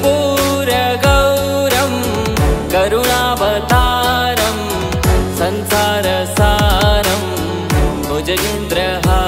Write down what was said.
कर्पूरगौरं करुणावतारं संसारसारं भुजगेन्द्रहा